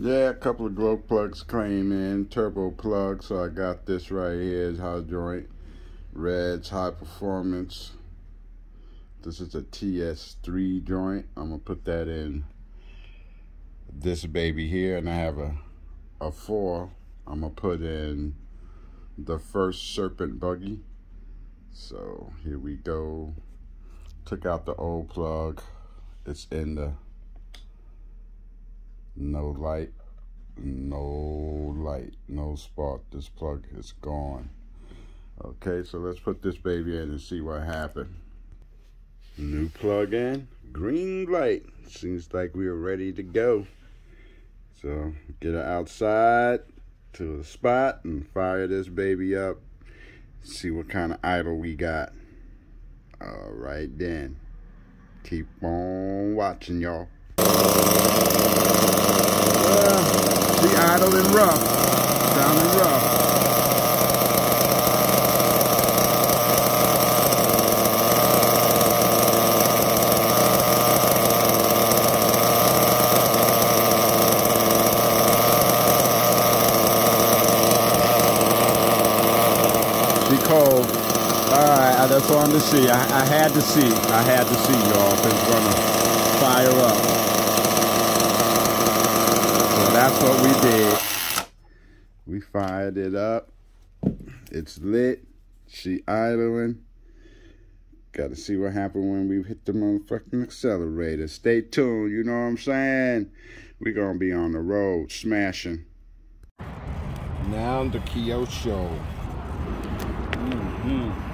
Yeah, a couple of glow plugs came in, turbo plug. So I got this right here is hot joint, Reds High Performance. This is a TS3 joint. I'm gonna put that in this baby here, and I have a a four. I'm gonna put in the first Serpent buggy. So here we go. Took out the old plug. It's in the no light, no light, no spark. This plug is gone. Okay, so let's put this baby in and see what happened. New plug in, green light. Seems like we are ready to go. So get her outside to the spot and fire this baby up. See what kind of idle we got. All right then. Keep on watching, y'all. Idle and rough. Sounding rough. She cold. All right, I'm to see. I, I had to see. I had to see, y'all, it's gonna fire up. So that's what we did. We fired it up. It's lit. She idling. Got to see what happened when we hit the motherfucking accelerator. Stay tuned. You know what I'm saying? we gonna be on the road smashing. Now the Keo Show. Mm-hmm.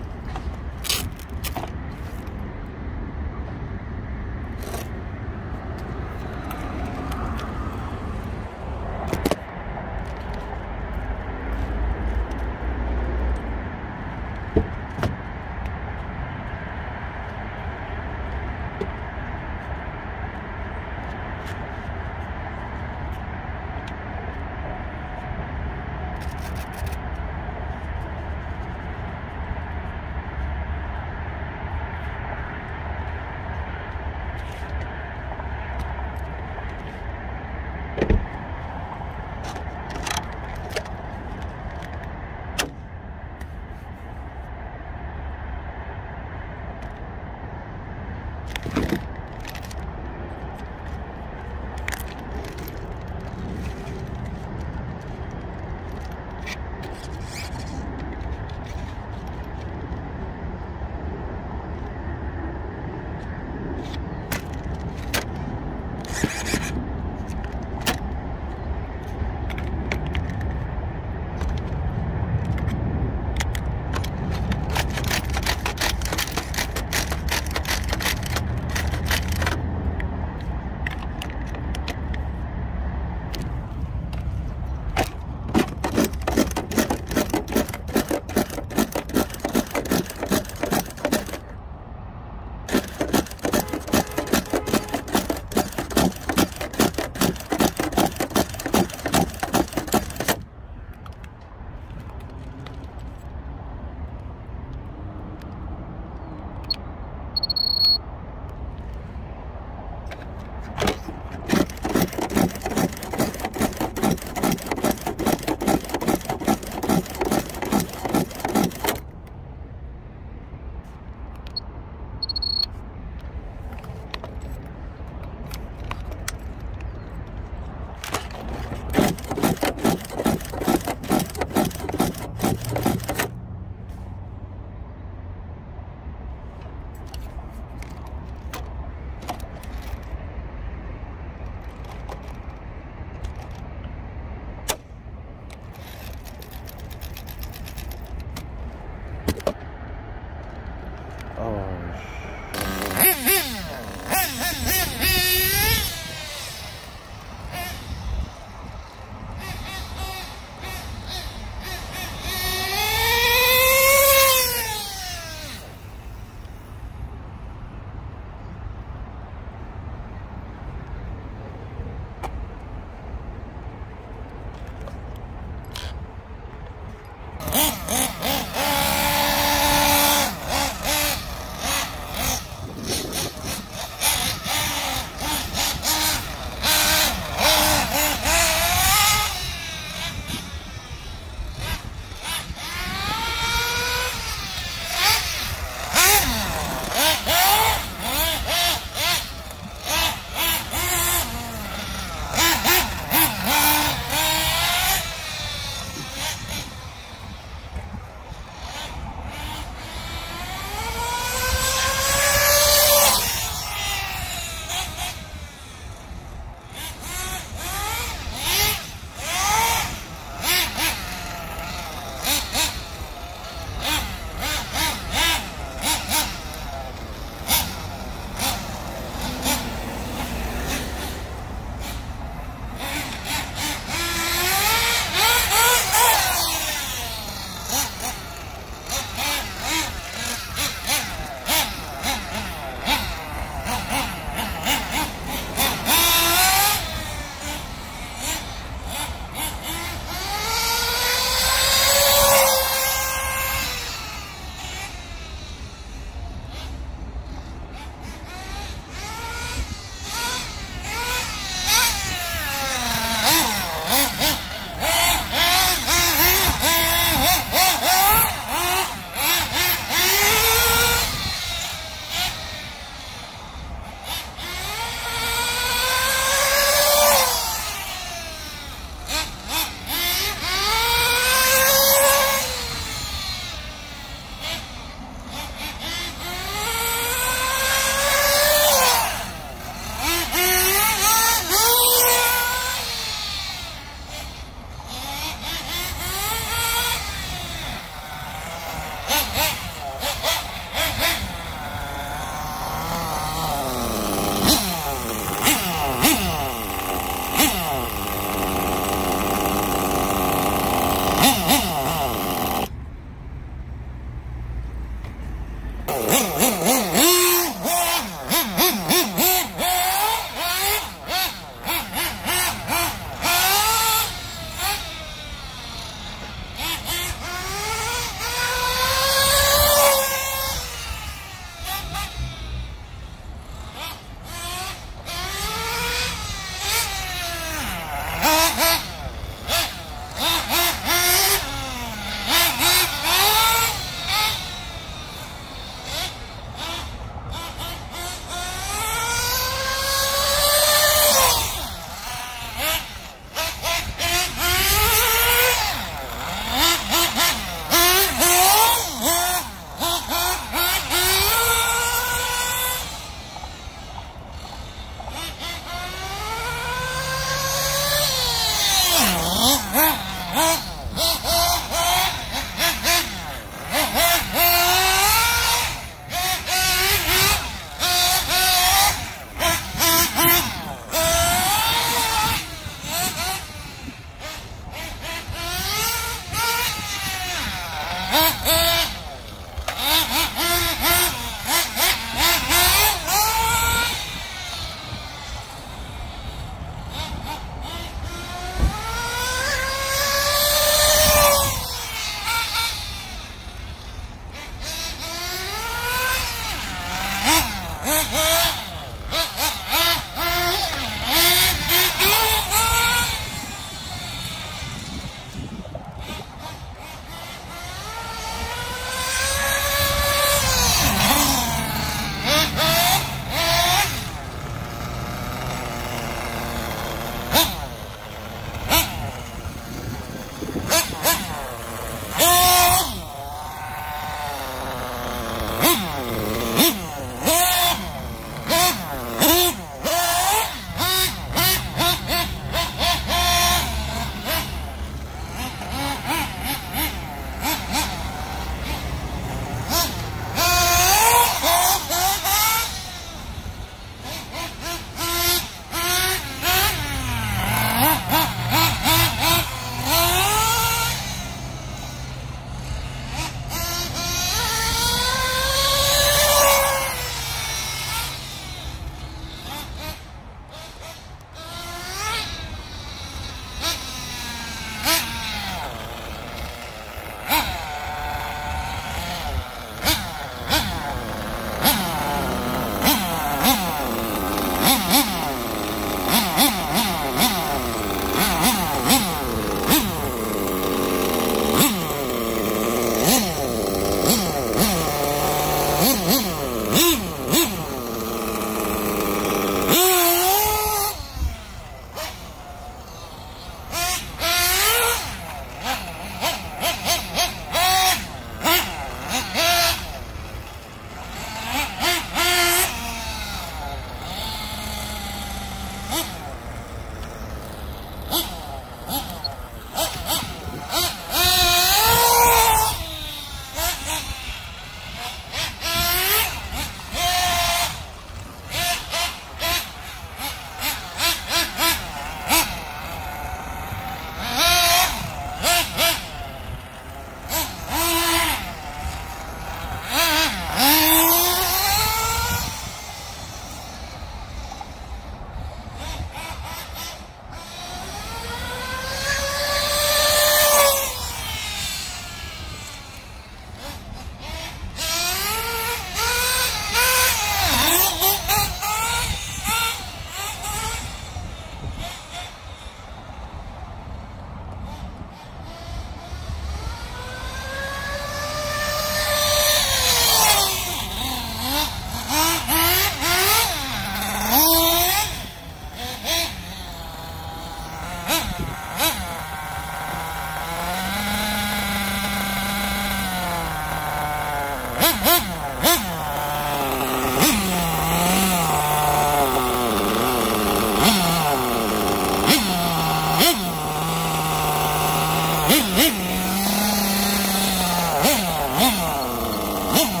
Huh?